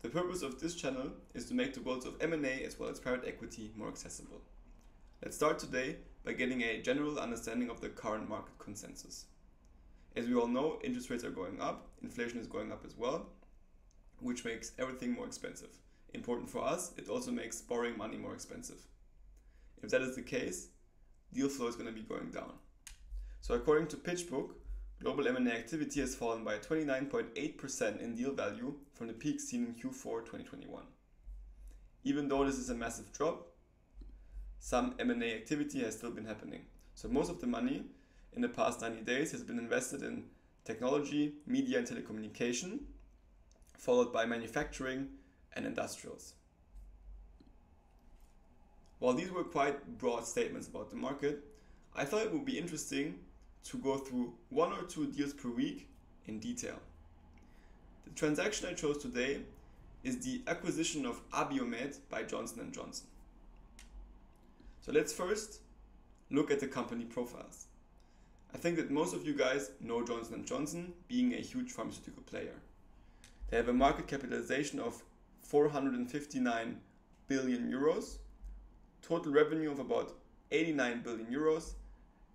The purpose of this channel is to make the worlds of M&A as well as private equity more accessible. Let's start today by getting a general understanding of the current market consensus. As we all know, interest rates are going up, inflation is going up as well, which makes everything more expensive. Important for us, it also makes borrowing money more expensive. If that is the case, deal flow is going to be going down. So according to PitchBook, global M&A activity has fallen by 29.8% in deal value from the peak seen in Q4 2021. Even though this is a massive drop, some M&A activity has still been happening. So most of the money in the past 90 days has been invested in technology, media and telecommunication, followed by manufacturing and industrials. While these were quite broad statements about the market, I thought it would be interesting to go through one or two deals per week in detail. The transaction I chose today is the acquisition of Abiomed by Johnson & Johnson. So let's first look at the company profiles. I think that most of you guys know Johnson & Johnson being a huge pharmaceutical player. They have a market capitalization of 459 billion euros, total revenue of about 89 billion euros,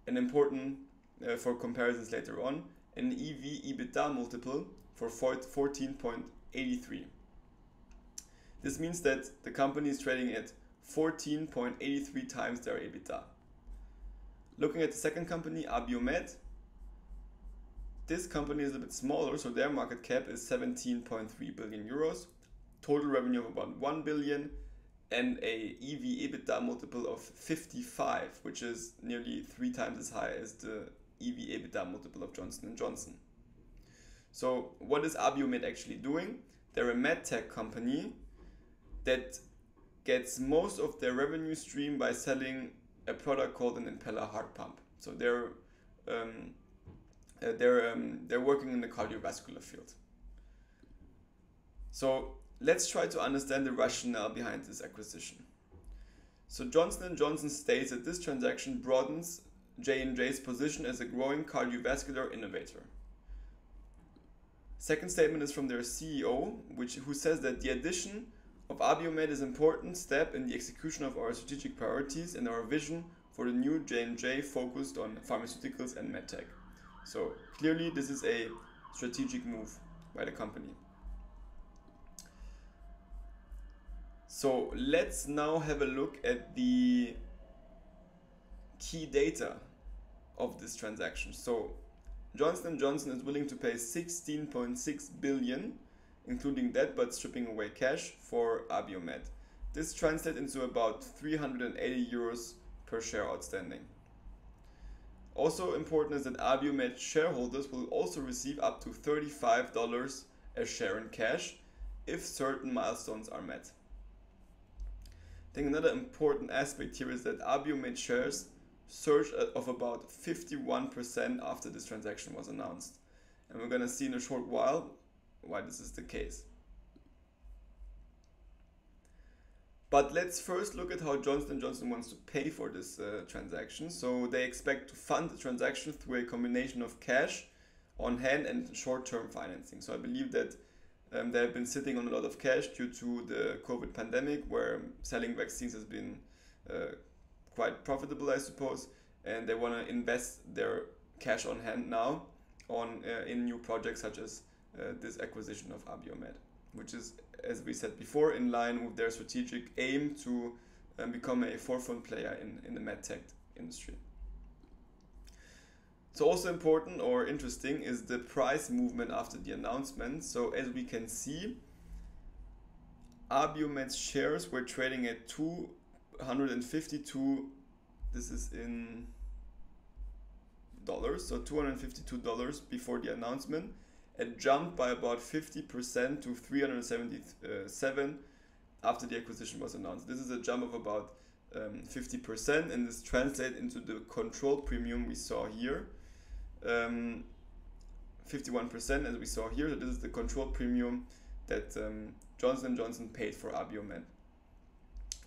an important uh, for comparisons later on, an EV EBITDA multiple for 14.83. This means that the company is trading at 14.83 times their EBITDA. Looking at the second company, Abiomed, this company is a bit smaller, so their market cap is 17.3 billion euros, total revenue of about 1 billion, and a EV EBITDA multiple of 55, which is nearly three times as high as the EV EBITDA multiple of Johnson & Johnson. So what is Abiomed actually doing? They're a medtech company that gets most of their revenue stream by selling a product called an Impella heart pump. So they're um, uh, they're um, they're working in the cardiovascular field. So let's try to understand the rationale behind this acquisition. So Johnson & Johnson states that this transaction broadens J&J's position as a growing cardiovascular innovator. Second statement is from their CEO, which who says that the addition of Abiomed is an important step in the execution of our strategic priorities and our vision for the new J&J focused on pharmaceuticals and medtech. So clearly this is a strategic move by the company. So let's now have a look at the key data of this transaction. So Johnson & Johnson is willing to pay 16.6 billion including debt but stripping away cash for Abiomed. This translates into about 380 euros per share outstanding. Also important is that Abiomed shareholders will also receive up to $35 a share in cash if certain milestones are met. I think another important aspect here is that Abiomed shares surged of about 51% after this transaction was announced. And we're going to see in a short while why this is the case. But let's first look at how Johnson & Johnson wants to pay for this uh, transaction. So they expect to fund the transaction through a combination of cash on hand and short-term financing. So I believe that um, they have been sitting on a lot of cash due to the COVID pandemic, where selling vaccines has been uh, quite profitable, I suppose, and they want to invest their cash on hand now on uh, in new projects such as uh, this acquisition of Abiomed, which is, as we said before, in line with their strategic aim to um, become a forefront player in, in the medtech industry. So also important or interesting is the price movement after the announcement. So as we can see, Abiomed's shares were trading at 252, this is in dollars, so $252 before the announcement it jumped by about 50% to 377 after the acquisition was announced. This is a jump of about um, 50%, and this translates into the control premium we saw here. Um, 51% as we saw here. So this is the control premium that um, Johnson & Johnson paid for Abiomed,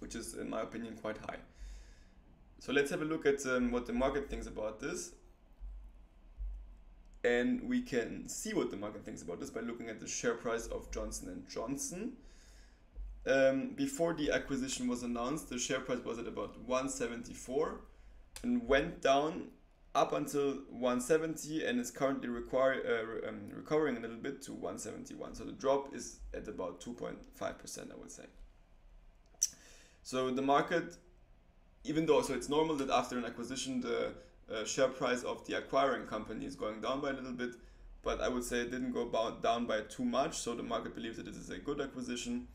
which is in my opinion quite high. So let's have a look at um, what the market thinks about this and we can see what the market thinks about this by looking at the share price of Johnson and Johnson. Um, before the acquisition was announced, the share price was at about 174 and went down up until 170 and is currently require, uh, um, recovering a little bit to 171. So the drop is at about 2.5%, I would say. So the market, even though, so it's normal that after an acquisition, the uh, share price of the acquiring company is going down by a little bit, but I would say it didn't go down by too much. So the market believes that this is a good acquisition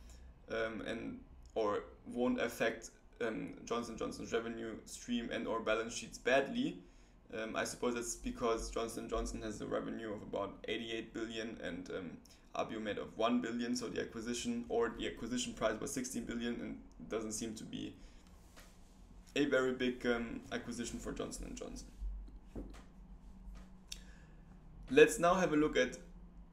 um, and or won't affect um, Johnson Johnson's revenue stream and or balance sheets badly. Um, I suppose that's because Johnson Johnson has a revenue of about 88 billion and um, Abiomed of 1 billion. So the acquisition or the acquisition price was 16 billion and doesn't seem to be a very big um, acquisition for Johnson Johnson. Let's now have a look at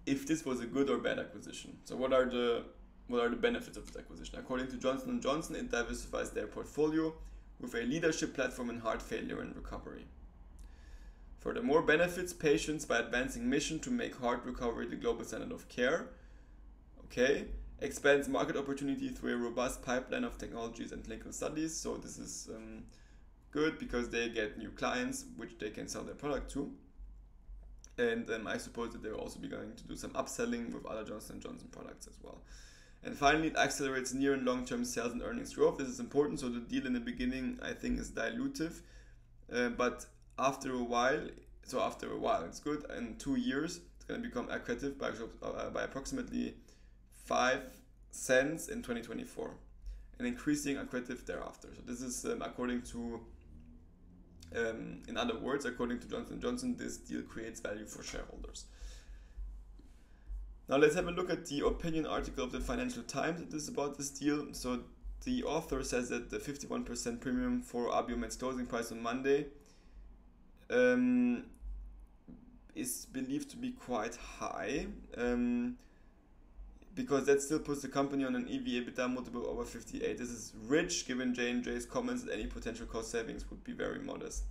if this was a good or bad acquisition. So what are the what are the benefits of this acquisition? According to Johnson & Johnson, it diversifies their portfolio with a leadership platform in heart failure and recovery. Furthermore, benefits patients by advancing mission to make heart recovery the global standard of care. Okay, expands market opportunity through a robust pipeline of technologies and clinical studies. So this is um, good because they get new clients which they can sell their product to. And um, I suppose that they'll also be going to do some upselling with other Johnson & Johnson products as well. And finally, it accelerates near and long term sales and earnings growth. This is important. So the deal in the beginning, I think, is dilutive. Uh, but after a while, so after a while, it's good. In two years, it's going to become accretive by, uh, by approximately 5 cents in 2024 and increasing accretive thereafter. So this is um, according to, um, in other words, according to Johnson Johnson, this deal creates value for shareholders. Now let's have a look at the opinion article of the Financial Times that is about this deal. So the author says that the 51% premium for Abiomed's closing price on Monday um, is believed to be quite high um, because that still puts the company on an EV EBITDA multiple over 58. This is rich given J&J's comments that any potential cost savings would be very modest.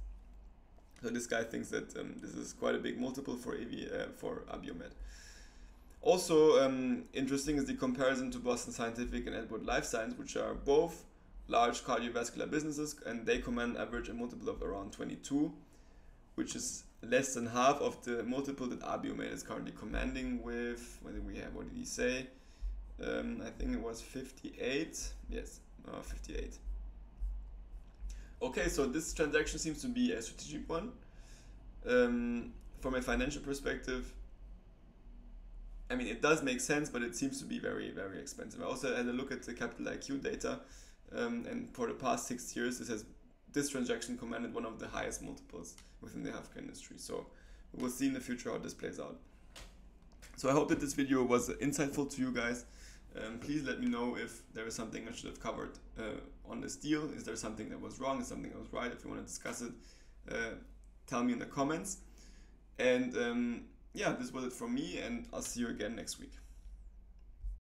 So this guy thinks that um, this is quite a big multiple for EV uh, for Abiomed. Also um, interesting is the comparison to Boston Scientific and Edward Life Lifescience, which are both large cardiovascular businesses, and they command average a multiple of around 22, which is less than half of the multiple that Abiomed is currently commanding with. What did we have? What did he say? Um, I think it was 58. Yes, uh, 58. Okay, so this transaction seems to be a strategic one. Um, from a financial perspective, I mean, it does make sense, but it seems to be very, very expensive. I also had a look at the Capital IQ data, um, and for the past six years, this has this transaction commanded one of the highest multiples within the healthcare industry. So we'll see in the future how this plays out. So I hope that this video was insightful to you guys. Um, please let me know if there is something I should have covered uh, on this deal. Is there something that was wrong? Is something that was right? If you want to discuss it, uh, tell me in the comments. And um, yeah, this was it from me, and I'll see you again next week.